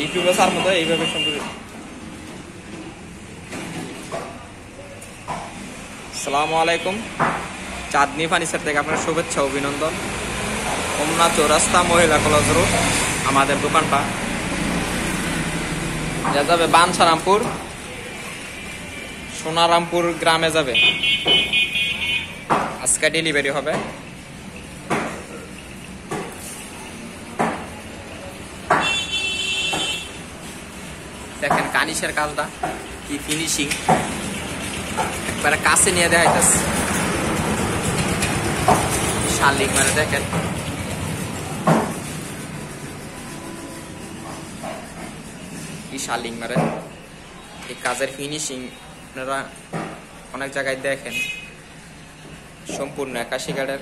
ইউটিউবে সার মতো এইভাবে সুন্দর আলাইকুম। চাঁদনি ফার্নিচার থেকে আপনার শুভেচ্ছা, অভিনন্দন। কমনা চৌরাস্তা মহিলা কলেজ রোড, আমাদের দোকানটা। যা যাবে বানসারামপুর, সোনারামপুর গ্রামে যাবে। আজকে ডেলিভারি হবে। দেখেন কানিসের কাজটা, কি ফিনিশিং একবারে কাছে নিয়ে দেখাইতেছে। শালিক মানে দেখেন। কি মারে। এই কাজের ফিনিশিং আপনারা অনেক জায়গায় দেখেন। সম্পূর্ণ একাশি গার্ডের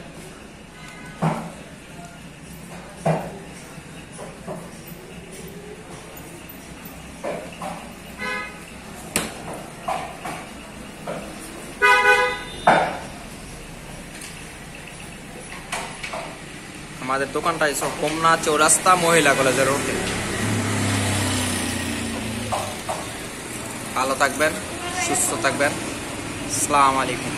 আমাদের দোকানটা এসব হোমনা চৌরাস্তা মহিলা কলেজের রোডে ভালো থাকবেন সুস্থ থাকবেন। আসসালামু আলাইকুম।